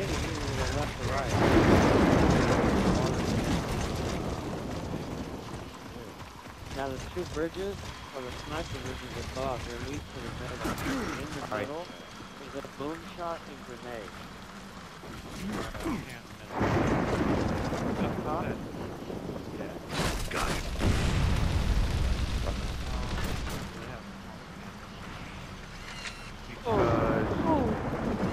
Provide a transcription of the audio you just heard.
Now the two bridges, or the sniper bridges above, they lead to the middle. In the middle right. is a boom shot and grenade.